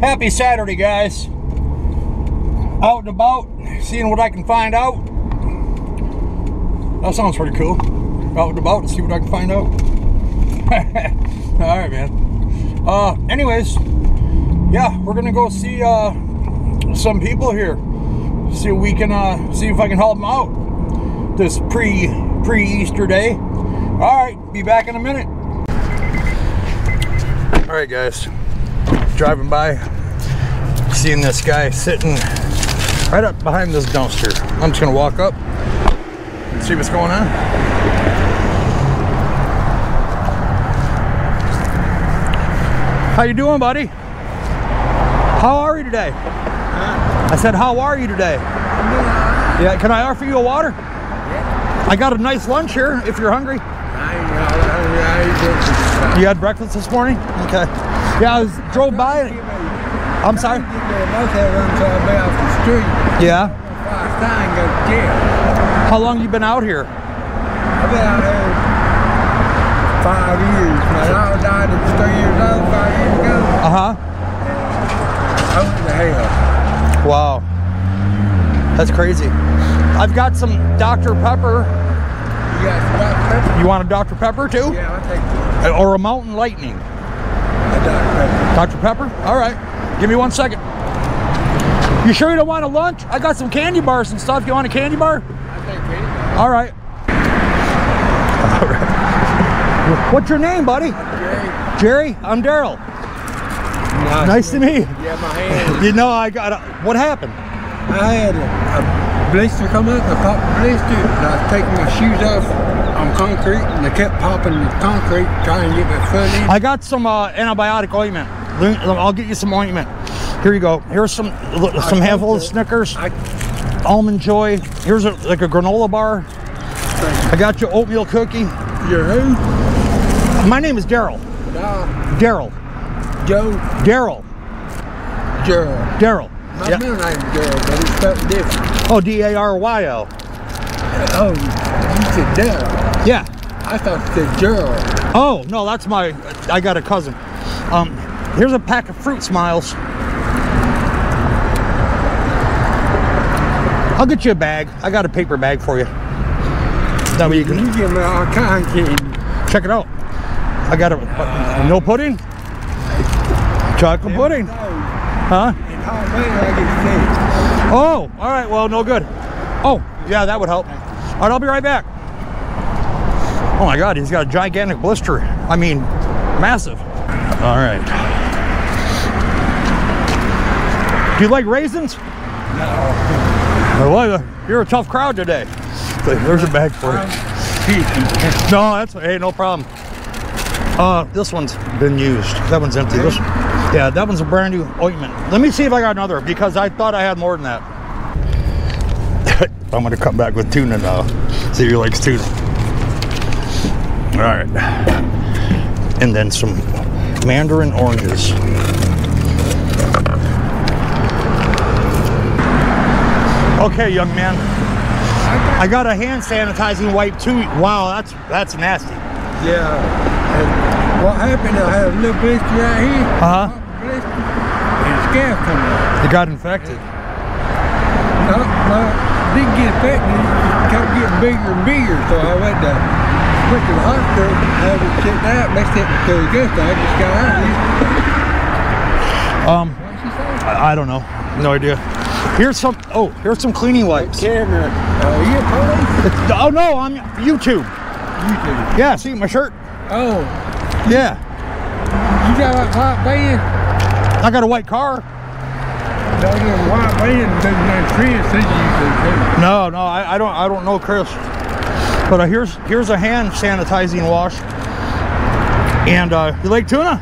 Happy Saturday, guys. Out and about, seeing what I can find out. That sounds pretty cool. Out and about see what I can find out. All right, man. Uh, anyways, yeah, we're gonna go see uh, some people here. See if we can uh, see if I can help them out this pre pre Easter day. All right, be back in a minute. All right, guys driving by, seeing this guy sitting right up behind this dumpster. I'm just gonna walk up and see what's going on. How you doing, buddy? How are you today? I said, how are you today? Yeah, can I offer you a water? I got a nice lunch here if you're hungry. You had breakfast this morning? Okay. Yeah, I was drove by. I'm sorry. Yeah. How long you been out here? I've been out here five years. My daughter died at three years old five years ago. Uh huh. I went to hell. Wow. That's crazy. I've got some Dr. Pepper. You got some Dr. Pepper? You want a Dr. Pepper too? Yeah, I'll take the Or a Mountain Lightning? Dr. Pepper. Dr. Pepper? All right. Give me one second. You sure you don't want a lunch? I got some candy bars and stuff. You want a candy bar? I'll take any. All right. All right. What's your name, buddy? Jerry. Jerry? I'm Darrell. Nice to meet you. Yeah, my hand. You know, I got a, what happened? I had a, a blister come up, I popped the blister, and I was taking my shoes off on concrete, and I kept popping the concrete, trying to get my foot in. I got some uh, antibiotic ointment. I'll get you some ointment. Here you go. Here's some some handful of Snickers, I, almond joy. Here's a, like a granola bar. I got you oatmeal cookie. you're who? My name is Darrell. Nah, Darrell. Joe Darrell. Gerald. Darrell. My Yeah. middle name's Gerald, but it's spelled different. Oh, D A R Y O. Oh, you said Darrell. Yeah. I thought you said Gerald. Oh no, that's my. I got a cousin. Um, here's a pack of fruit smiles. I'll get you a bag. I got a paper bag for you. That way you can You give me all kind of candy. check it out. I got a, a no pudding, chocolate pudding, huh? Oh, all right. Well, no good. Oh, yeah, that would help. All right, I'll be right back. Oh my God, he's got a gigantic blister. I mean, massive. All right. Do you like raisins? No. Well, you're a tough crowd today. There's a bag for you. No, that's hey, no problem. Uh, this one's been used. That one's empty. This, yeah, that one's a brand new ointment. Let me see if I got another because I thought I had more than that. I'm gonna come back with tuna now. See who likes tuna. All right, and then some mandarin oranges. Okay, young man. I got a hand sanitizing wipe too. Wow, that's that's nasty. Yeah. What happened, I had a little blister right here. Uh huh. Blister, and a scab come out. You got infected. No, no, didn't get infected. It kept getting bigger and bigger. So I went to went to the hospital, had it checked out. They sent me to Augusta. I just got out. Um, What'd she say? I, I don't know. No idea. Here's some. Oh, here's some cleaning wipes. Camera. Oh, you police? It's- oh no, I'm YouTube. YouTube. Yeah, see my shirt. Oh, Yeah, you got a white van? I got a white car. Little white van Chris says you. No, no, I, I don't. I don't know Chris. But uh, here's here's a hand sanitizing wash. And uh, you like tuna?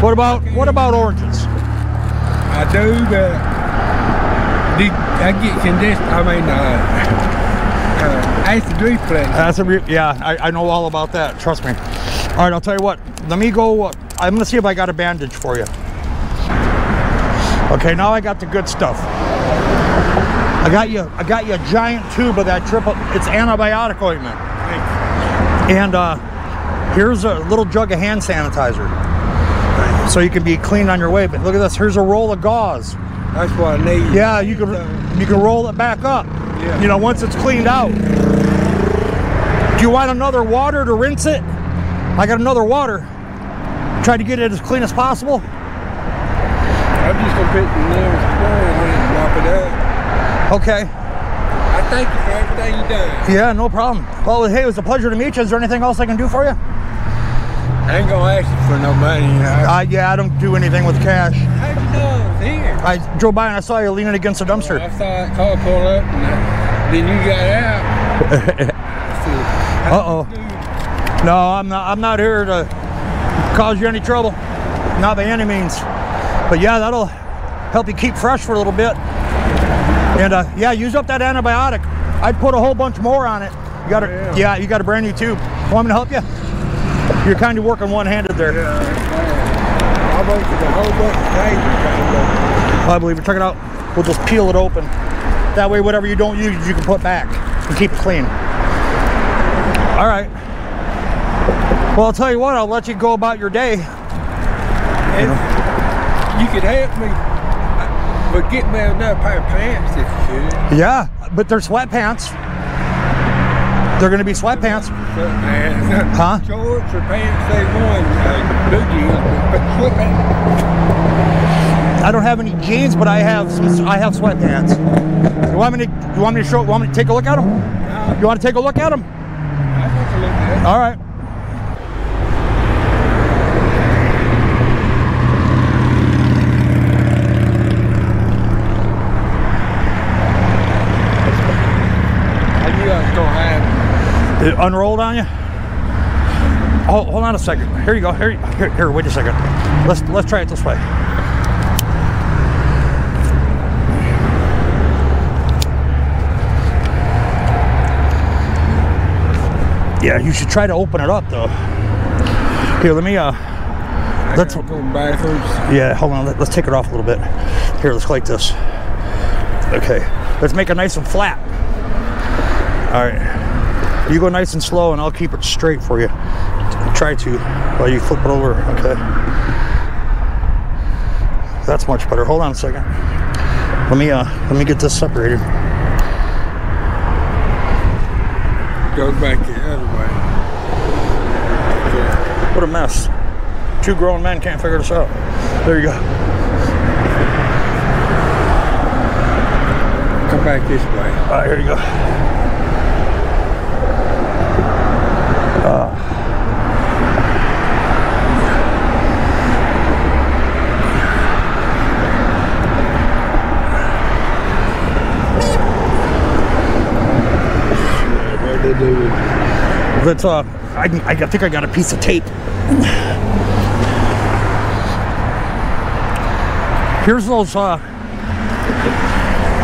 What about what about oranges? I do, but I get congested. I mean, uh, uh, acid reflux. That's a re- yeah. I, I know all about that. Trust me. All right, I'll tell you what. Let me go. I'm gonna see if I got a bandage for you. Okay, now I got the good stuff. I got you. I got you a giant tube of that triple. It's antibiotic ointment, Thanks. and uh, here's a little jug of hand sanitizer, so you can be clean on your way. But look at this. Here's a roll of gauze. That's what I need. Yeah, you can you can roll it back up. Yeah. You know, once it's cleaned out. Do you want another water to rinse it? I got another water. Try to get it as clean as possible. I'm just gonna put the nails spray on it and drop it up. Okay. I thank you for everything you done. Yeah, no problem. Well, hey, it was a pleasure to meet you. Is there anything else I can do for you? I ain't gonna ask you for no money. I, Uh, yeah, I don't do anything with cash. I drove by and I saw you leaning against a dumpster. I saw that car pull up and then you got out. Uh oh. No, I'm not. I'm not here to cause you any trouble. Not by any means. But yeah, that'll help you keep fresh for a little bit. And uh, yeah, use up that antibiotic. I'd put a whole bunch more on it. You got a Yeah. yeah, you got a brand new tube. Want me to help you? You're kind of working one-handed there. Yeah, I the whole bunch of. I believe it. Check it out. We'll just peel it open. That way, whatever you don't use, you can put back and keep it clean. All right. Well, I'll tell you what. I'll let you go about your day. If you could help me, but get me another pair of pants if you could. Yeah, but they're sweatpants. They're going to be sweatpants. Man, Huh? Shorts or pants, they but sweatpants. I don't have any jeans, but I have some. I have sweatpants. You want me to? You want me to show? Want me to take a look at them? No, You want to take a look at them? I want to look. All right. I knew I was gonna have It unrolled on you? Oh, hold on a second. Here you go. Here, here, here. Wait a second. Let's let's try it this way. Yeah, you should try to open it up though. Here, let me. Uh, I Let's- go backwards. yeah, hold on. Let, us take it off a little bit. Here, let's like this. Okay, let's make it nice and flat. All right, you go nice and slow, and I'll keep it straight for you. Try to while you flip it over. Okay, that's much better. Hold on a second. Let me uh, let me get this separated. Go back the other way. What a mess. Two grown men can't figure this out. There you go. Come back this way. All right, here you go. That's uh, I, I think I got a piece of tape. Here's those uh,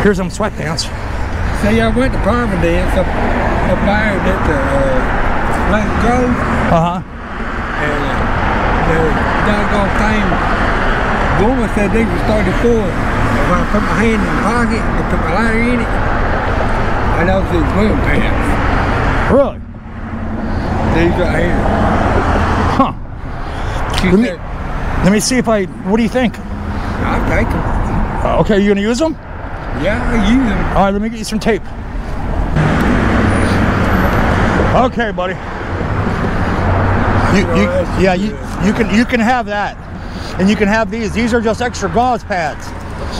here's them sweatpants. See, I went to Providence up, up there at the uh, Pleasant Grove, Uh huh. and uh, the doggone thing, woman said these were 34. If I put my hand in the pocket and put my lighter in it, I know these women pants. Really? These right here. Huh. She Let me- said, Let me see if I. What do you think? I'll take them. Uh, okay, you gonna use them? Yeah, I use them. All right, let me get you some tape. Okay, buddy. You, you, yeah, you, you can you can have that, and you can have these. These are just extra gauze pads.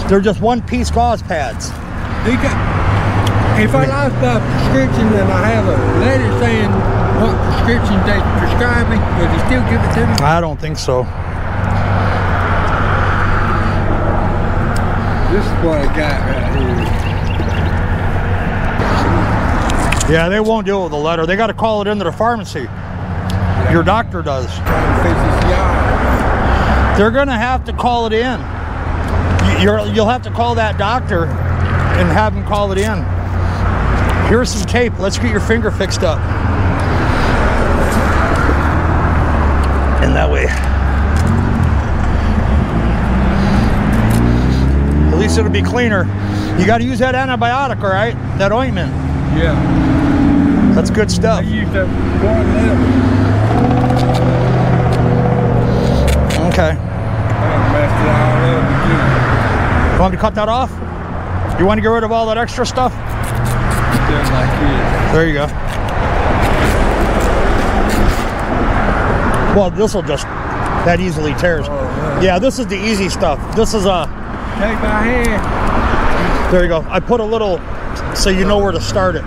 They're just one-piece gauze pads. Got, if I lost my prescription and I have a letter saying what prescription they prescribe me, would they still give it to me? I don't think so. This is what I got right here. Yeah, they won't deal with the letter. They got to call it into the pharmacy. Your doctor does. Trying to fix this yard. They're gonna have to call it in. You're, you'll have to call that doctor and have him call it in. Here's some tape. Let's get your finger fixed up. And that way. At least it'll be cleaner. You got to use that antibiotic, all right? That ointment. Yeah. That's good I stuff. used that one level. Okay. I messed it all up. You want me to cut that off? You want to get rid of all that extra stuff? Like. There you go. Well, this will just that easily tears. Oh, yeah. This is the easy stuff. This is a Take my hand. there you go. I put a little so you know where to start it.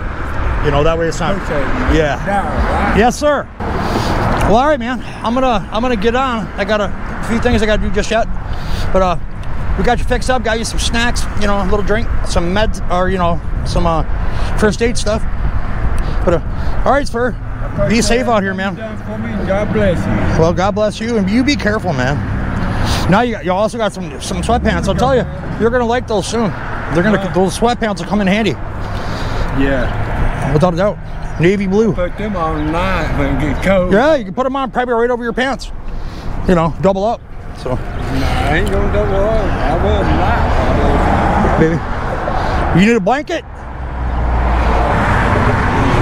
You know that way it's not. Okay. Yeah. Down, right? Yes, sir. Well, all right, man. I'm gonna I'm gonna get on. I got a few things I gotta do just yet, but uh, we got you fixed up. Got you some snacks. You know, a little drink, some meds, or you know, some uh, first aid stuff. But uh, all right, sir. Be safe out here, man. Done for me. God bless you. Well, God bless you, and you be careful, man. Now you got, you also got some some sweatpants. I'll tell you, you're gonna like those soon. They're gonna uh-huh. those sweatpants will come in handy, Yeah. without a doubt. Navy blue. Put them on night when it get cold. Yeah, you can put them on probably right over your pants. You know, double up. So, Nah, I ain't gonna double up. I will not. baby, you need a blanket?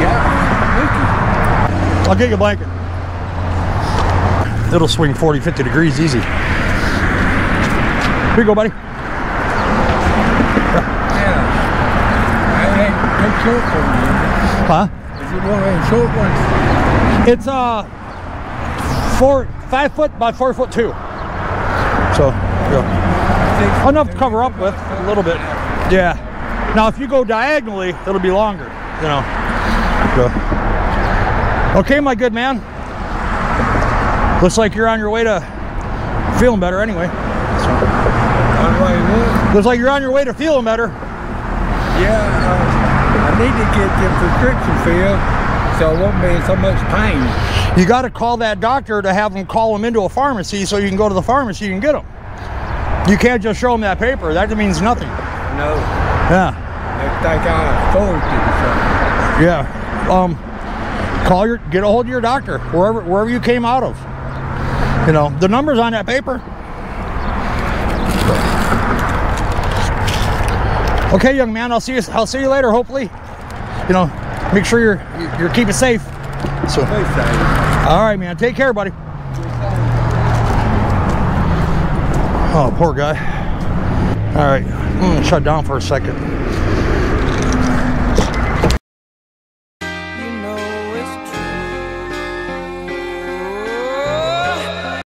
Yeah. I'll get you a blanket. It'll swing 40, 50 degrees easy. Here you go, buddy. Huh? It's uh four, five foot by four foot two. So, yeah. enough to cover up with a little bit. Yeah. Now, if you go diagonally, it'll be longer. You know. So. Okay, my good man. Looks like you're on your way to feeling better anyway. On the way what? Looks like you're on your way to feeling better. Yeah. Uh, I need to get the prescription filled so I won't be in so much pain. You got to call that doctor to have them call them into a pharmacy so you can go to the pharmacy and get them. You can't just show them that paper. That means nothing. No. Yeah. They think I or something. Yeah. Um, call your, get a hold of your doctor wherever wherever you came out of. You know the numbers on that paper. Okay, young man. I'll see you. I'll see you later. Hopefully, you know, make sure you're you're keeping safe. So, all right, man. Take care, buddy. Oh, poor guy. All right, I'm gonna shut down for a second.